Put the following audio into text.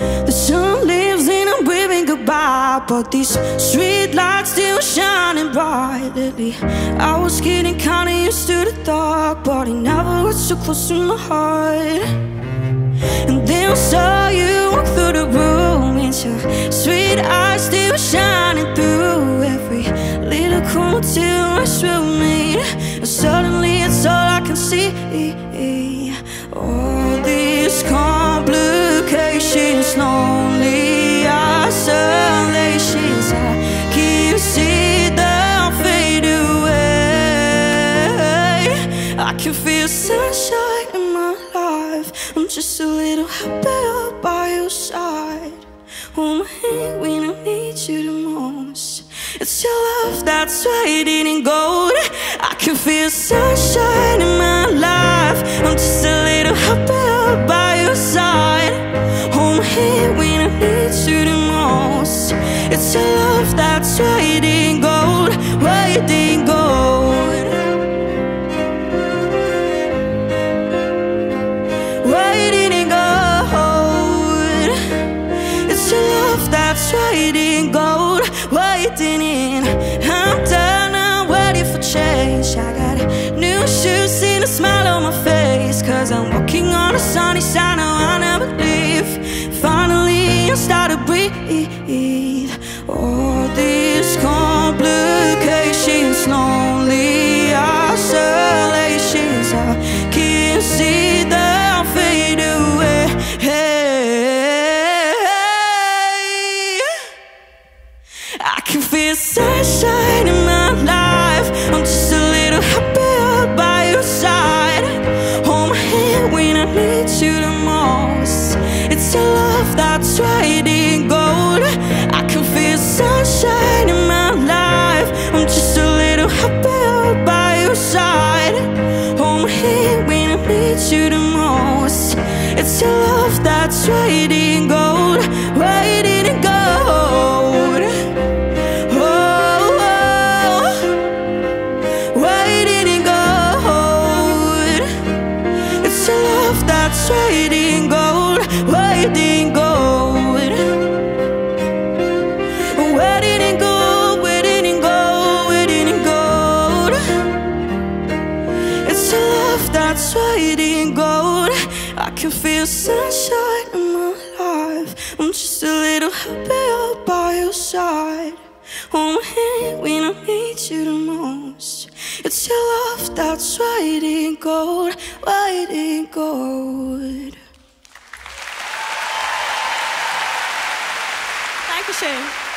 The sun lives in a waving goodbye, but these street lights still shining bright. Lately, I was getting kinda used to the dark, but it never got so close to my heart. And then I saw you walk through the room, and your sweet eyes still shining through every little corner till I swim me. And suddenly, it's all I can see. I them fade away. I can feel sunshine in my life. I'm just a little happier by your side. Hold my hand when I need you the most. It's your love that's waiting in gold. I can feel sunshine It's your love that's in gold, waiting in gold. waiting in gold. It's your love that's waiting in gold, waiting in. I'm done, I'm ready for change. I got new shoes and a smile on my face. Cause I'm walking on the sunny side, now I never leave. Finally, I start to breathe. I feel sunshine in my life. I'm just a little happier by your side. Hold my hand when I need you the most. It's your love that's writing gold. I can feel sunshine in my life. I'm just a little happier by your side. Hold my hand when I need you the most. It's your love that's gold, can feel sunshine in my life. I'm just a little happier by your side. Hold my hand when I need you the most. It's your love that's waiting in gold, waiting in gold. Dankeschön.